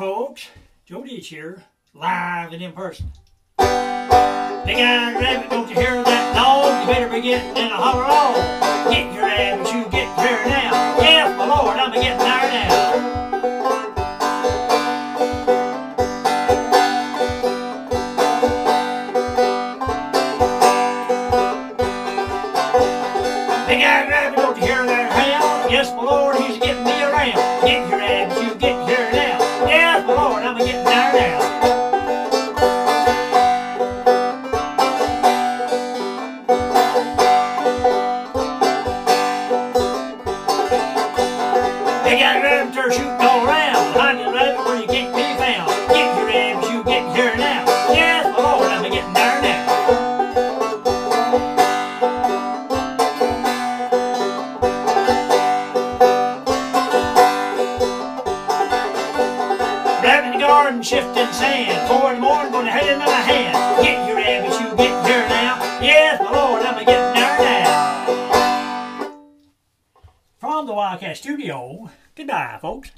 folks. Joe Deitz here, live and in person. Big Eyed Rabbit, don't you hear that dog? You better be getting in a holler on. Get your rabbit, you get here now. Yes, my lord, I'm a getting there now. Big Eyed Rabbit, don't you getting there now. They're shooting all around. The shifting sand. Four in the morning, gonna head into my hand. Get your rabbits, you get here now. Yes, my lord, I'm a getting there now. From the Wildcat Studio, goodbye, folks.